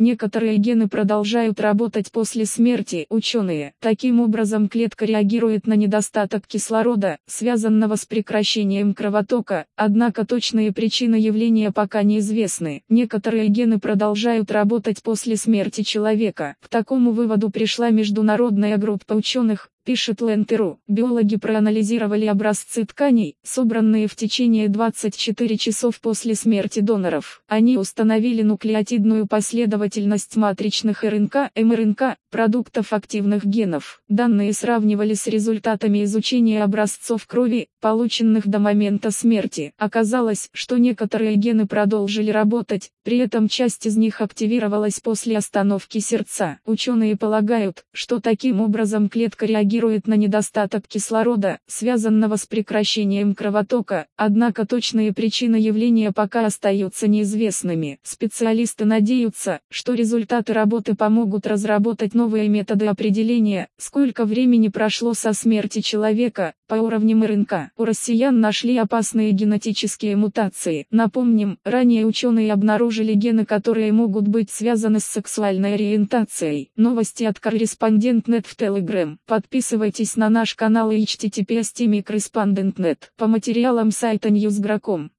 некоторые гены продолжают работать после смерти. Ученые. Таким образом клетка реагирует на недостаток кислорода, связанного с прекращением кровотока, однако точные причины явления пока неизвестны. Некоторые гены продолжают работать после смерти человека. К такому выводу пришла международная группа ученых, пишет Лентеру, биологи проанализировали образцы тканей, собранные в течение 24 часов после смерти доноров. Они установили нуклеотидную последовательность матричных РНК, МРНК, продуктов активных генов. Данные сравнивали с результатами изучения образцов крови, полученных до момента смерти. Оказалось, что некоторые гены продолжили работать, при этом часть из них активировалась после остановки сердца. Ученые полагают, что таким образом клетка реагирует на недостаток кислорода, связанного с прекращением кровотока, однако точные причины явления пока остаются неизвестными. Специалисты надеются, что результаты работы помогут разработать новые методы определения, сколько времени прошло со смерти человека, по уровням РНК. У россиян нашли опасные генетические мутации. Напомним, ранее ученые обнаружили гены, которые могут быть связаны с сексуальной ориентацией. Новости от корреспондент.нет в Telegram. Подписывайтесь на наш канал и https по материалам сайта newsgro.com.